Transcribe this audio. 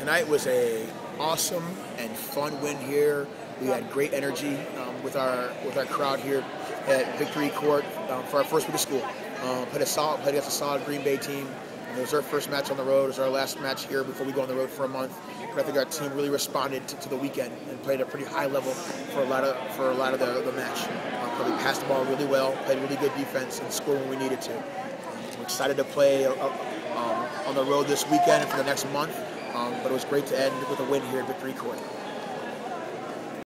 tonight was a awesome and fun win here. We had great energy um, with our with our crowd here at Victory Court um, for our first week of school. Um, played a solid, played against a solid Green Bay team. It was our first match on the road. It was our last match here before we go on the road for a month. But I think our team really responded to, to the weekend and played a pretty high level for a lot of for a lot of the, the match. Um, passed the ball really well, played really good defense, and scored when we needed to. I'm excited to play uh, um, on the road this weekend and for the next month. Um, but it was great to end with a win here at Victory Court.